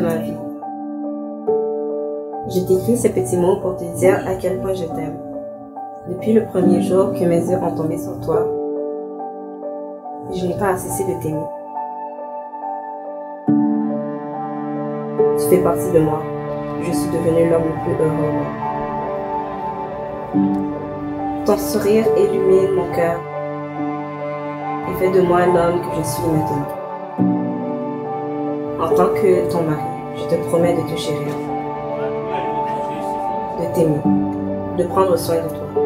ma vie. Je t'écris ces petits mots pour te dire à quel point je t'aime. Depuis le premier jour que mes yeux ont tombé sur toi, je n'ai pas cessé de t'aimer. Tu fais partie de moi. Je suis devenu l'homme le plus heureux. Ton sourire illumine mon cœur et fait de moi l'homme que je suis maintenant. En tant que ton mari, je te promets de te chérir, de t'aimer, de prendre soin de toi.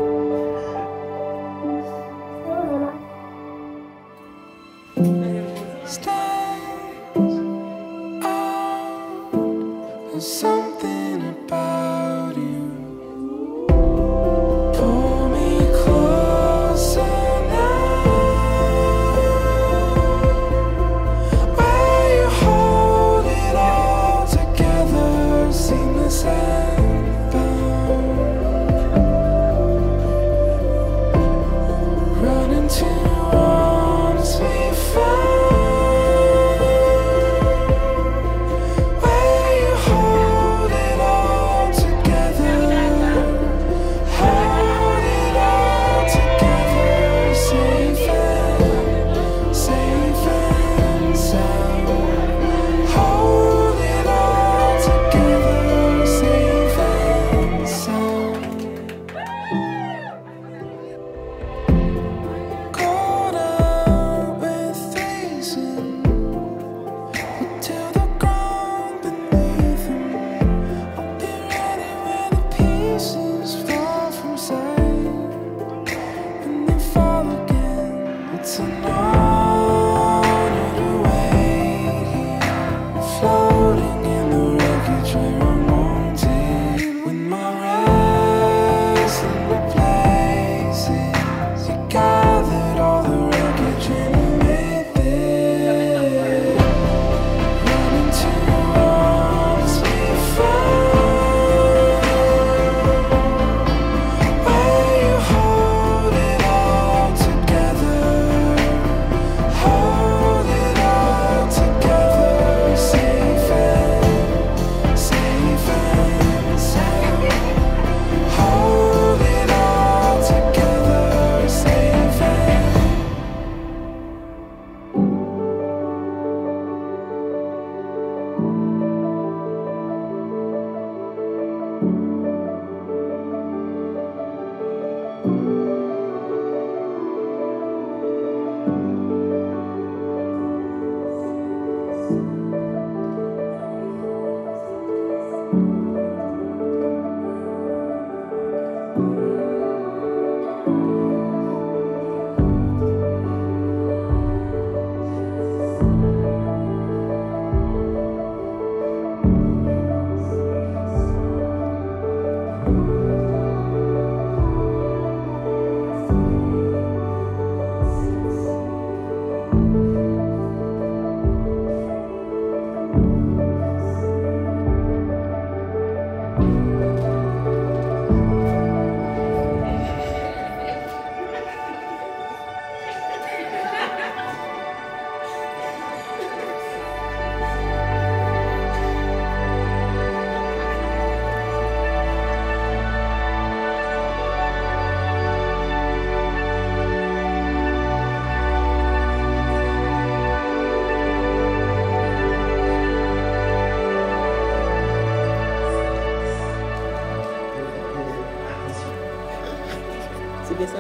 to get.